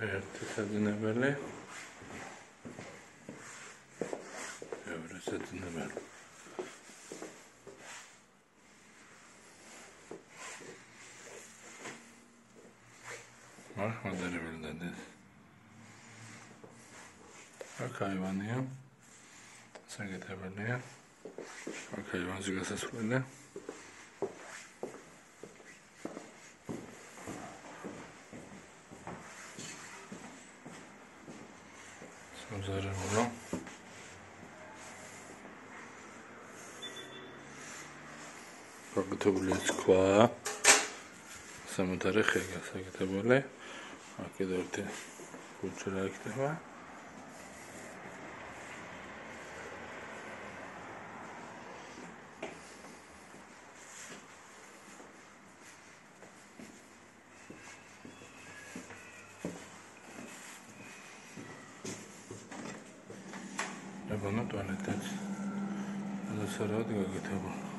Реакцията да не вале. Евросът не вале. Bak madere dedi. Bak hayvanıya. Sen git haberliğe. Bak hayvan zigası suyla. სამზარეულო გაკეთებულია თქვა სამოთარე ხე გასაკეთებელი აქ კიდევ ერთი კუჩრა იქნება 나 보면 또 안에 딱 알아서 라도 가게 되고